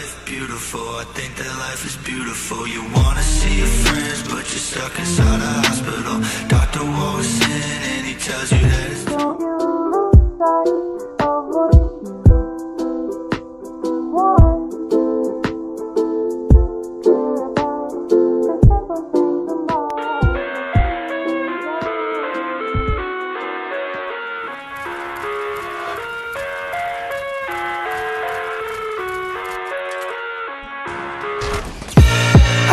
life beautiful. I think that life is beautiful. You wanna see your friends, but you're stuck inside a hospital.